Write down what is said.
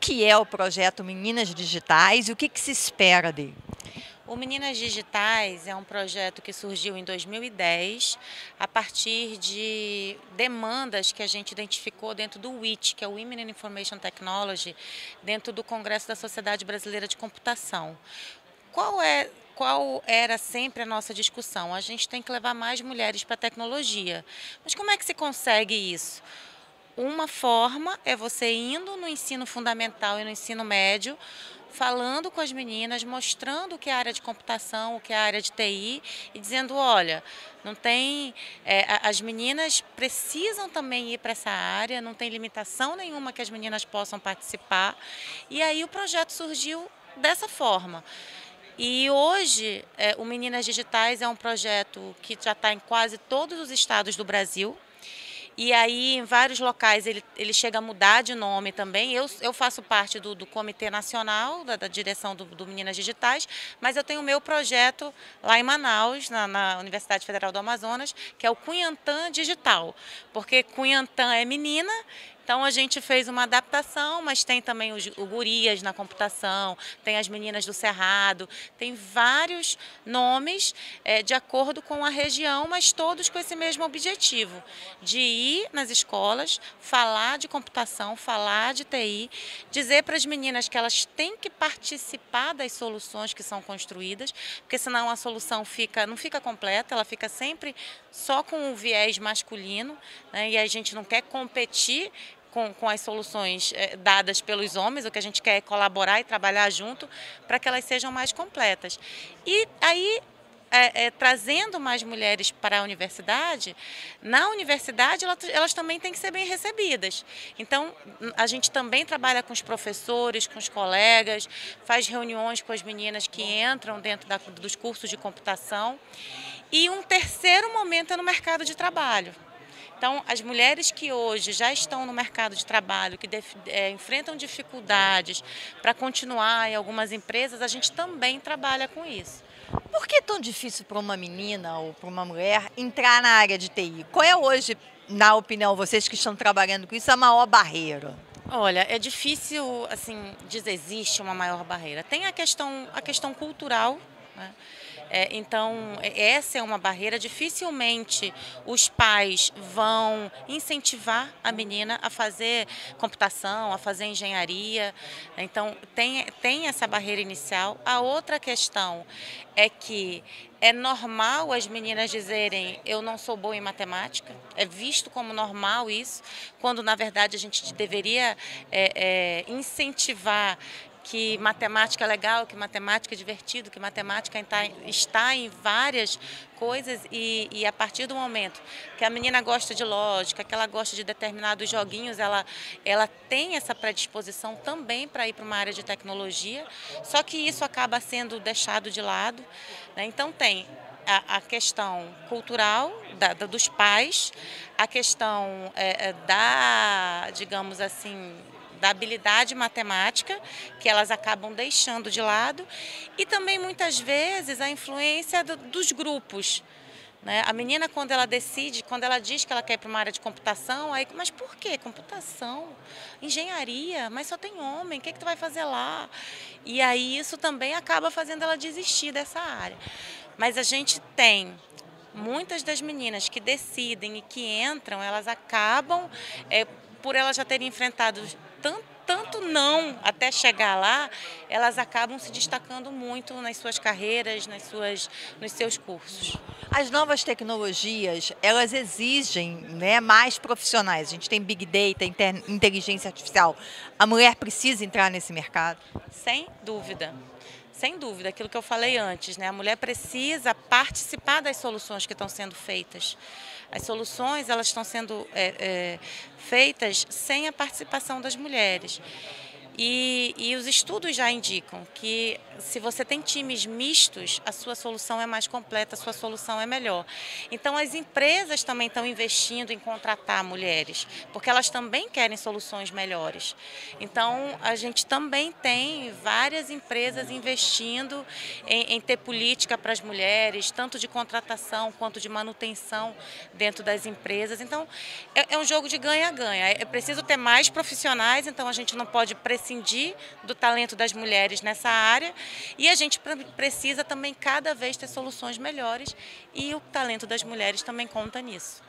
que é o projeto Meninas Digitais e o que, que se espera dele? O Meninas Digitais é um projeto que surgiu em 2010 a partir de demandas que a gente identificou dentro do WIT, que é o Women in Information Technology, dentro do Congresso da Sociedade Brasileira de Computação. Qual é qual era sempre a nossa discussão? A gente tem que levar mais mulheres para a tecnologia. Mas como é que se consegue isso? Uma forma é você indo no ensino fundamental e no ensino médio, falando com as meninas, mostrando o que é a área de computação, o que é a área de TI e dizendo, olha, não tem, é, as meninas precisam também ir para essa área, não tem limitação nenhuma que as meninas possam participar. E aí o projeto surgiu dessa forma. E hoje, é, o Meninas Digitais é um projeto que já está em quase todos os estados do Brasil. E aí, em vários locais, ele, ele chega a mudar de nome também. Eu, eu faço parte do, do Comitê Nacional, da, da direção do, do, Meninas Digitais, mas eu tenho o meu projeto lá em Manaus, na, na Universidade Federal do Amazonas, que é o Cunhantã Digital. Porque Cunhantã é menina então a gente fez uma adaptação, mas tem também os, o Gurias na computação, tem as meninas do Cerrado, tem vários nomes é, de acordo com a região, mas todos com esse mesmo objetivo, de ir nas escolas, falar de computação, falar de TI, dizer para as meninas que elas têm que participar das soluções que são construídas, porque senão a solução fica, não fica completa, ela fica sempre só com o viés masculino, né, e a gente não quer competir com, com as soluções é, dadas pelos homens, o que a gente quer é colaborar e trabalhar junto para que elas sejam mais completas. E aí é, é, trazendo mais mulheres para a universidade, na universidade elas, elas, também têm que ser bem recebidas. Então, a gente também trabalha com os professores, com os colegas, faz reuniões com as meninas que entram dentro da, dos cursos de computação. E um terceiro momento é no mercado de trabalho. Então, as mulheres que hoje já estão no mercado de trabalho, que é, enfrentam dificuldades para continuar em algumas empresas, a gente também trabalha com isso. Por que é tão difícil para uma menina ou para uma mulher entrar na área de TI? Qual é hoje, na opinião, vocês que estão trabalhando com isso, a maior barreira? Olha, é difícil assim dizer existe uma maior barreira. Tem a questão, a questão cultural, né? É, então, essa é uma barreira. Dificilmente os pais vão incentivar a menina a fazer computação, a fazer engenharia. Então, tem, tem essa barreira inicial. A outra questão é que é normal as meninas dizerem eu não sou boa em matemática. É visto como normal isso, quando na verdade a gente deveria é, é, incentivar que matemática é legal, que matemática é divertido, que matemática está em várias coisas e, e, a partir do momento que a menina gosta de lógica, que ela gosta de determinados joguinhos, ela, ela tem essa predisposição também para ir para uma área de tecnologia, só que isso acaba sendo deixado de lado. Né? Então tem a, a, questão cultural da, da, dos pais, a questão é, da, digamos assim, da habilidade matemática, que elas acabam deixando de lado, e também muitas vezes a influência do, dos grupos. Né? A menina, quando ela decide, quando ela diz que ela quer ir para uma área de computação, aí, mas por quê? Computação, engenharia, mas só tem homem, o que, é que tu vai fazer lá? E aí isso também acaba fazendo ela desistir dessa área. Mas a gente tem muitas das meninas que decidem e que entram, elas acabam, é, por elas já terem enfrentado tanto, tanto não até chegar lá, elas acabam se destacando muito nas suas carreiras, nas suas, nos seus cursos. As novas tecnologias, elas exigem né, mais profissionais. A gente tem Big Data, inteligência artificial. A mulher precisa entrar nesse mercado? Sem dúvida. Sem dúvida, aquilo que eu falei antes, né? A mulher precisa participar das soluções que estão sendo feitas. As soluções elas estão sendo é, é, feitas sem a participação das mulheres. E, e, os estudos já indicam que se você tem times mistos, a sua solução é mais completa, a sua solução é melhor. Então, as empresas também estão investindo em contratar mulheres, porque elas também querem soluções melhores. Então, a gente também tem várias empresas investindo em, em ter política para as mulheres, tanto de contratação quanto de manutenção dentro das empresas. Então, é, é um jogo de ganha-ganha. É preciso ter mais profissionais, então a gente não pode pressionar prescindir do talento das mulheres nessa área e a gente precisa também cada vez ter soluções melhores e o talento das mulheres também conta nisso.